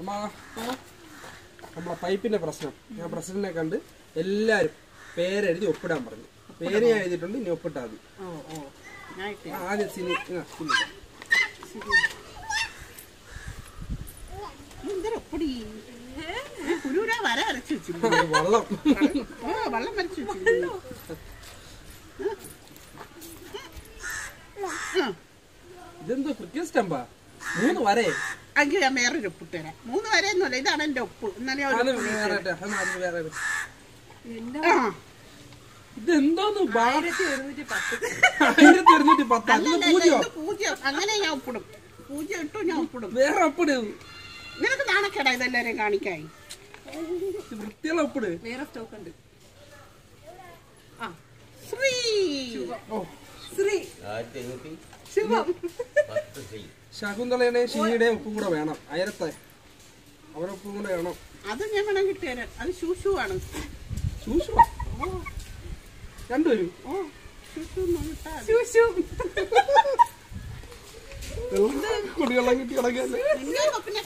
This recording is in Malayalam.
അമ്മ നമ്മളെ പൈപ്പിന്റെ പ്രശ്നം. ഞാൻ പ്രസിഡന്റിനെ കണ്ട് എല്ലാരും പേരെഴുതി ഒപ്പിടാൻ പറഞ്ഞു. പേര് ഞാൻ എഴുതിയിട്ടുണ്ട് ഇനി ഒപ്പിട്ടാൽ മതി. ആദ്യം സിനി വള്ളം. വെള്ളം വരച്ചു ഇതെന്തോ ക്രിക്കറ്റ് സ്റ്റമ്പാ മൂന്ന് വരെ. അങ്കിൽ ഞാൻ വേറൊരു ഒപ്പിട്ട് തരാം. മൂന്ന് വരെ വരെയൊന്നുമല്ല ഇതാണ് എന്റെ ഉപ്പ്. എന്നാലും ഞാൻ അത് ഒരു ഒപ്പ് വേറെ ഇട്ടെ. അത് അത് വേറെ ഇട്. ആ, ഇതെന്തോന്ന് ബാ- ആയിരത്തി ഒരുന്നൂറ്റി പത്ത്. ആയിരത്തി ഒരുന്നൂറ്റി പത്ത്. അല്ല, അത് അല്ല, പൂജ്യം. ഇത് പൂജ്യം. അങ്ങനെ ഞാൻ ഉപ്പിടും. പൂജ്യം ഇട്ടു ഞാൻ ഉപ്പിടും. വേറെ ഒപ്പിട് നിനക്ക് നാണക്കേടാ ഇതെല്ലാരെയും കാണിക്കായി. ഇത് വൃത്തിയുള്ള ഒപ്പിട് വേറെ സ്റ്റോക്ക് ഉണ്ട്. ആ. ശ്രീ. ഓ ശ്രീ. ആയിരത്തി ശുഭം പത്ത്. ശകുന്തളയുടെയും ഷിനിയുടെയും ഉപ്പും കൂടെ വേണം. അയരത്തെ. അവരെ ഉപ്പും കൂടെ വേണം. അത് ഞാൻ വേണം കിട്ടിയത് അത് ശൂശു ആണ്. രണ്ടുപേരും? ഓ ശൂശു കുടിവെള്ളം കിട്ടി ഒപ്പിനെ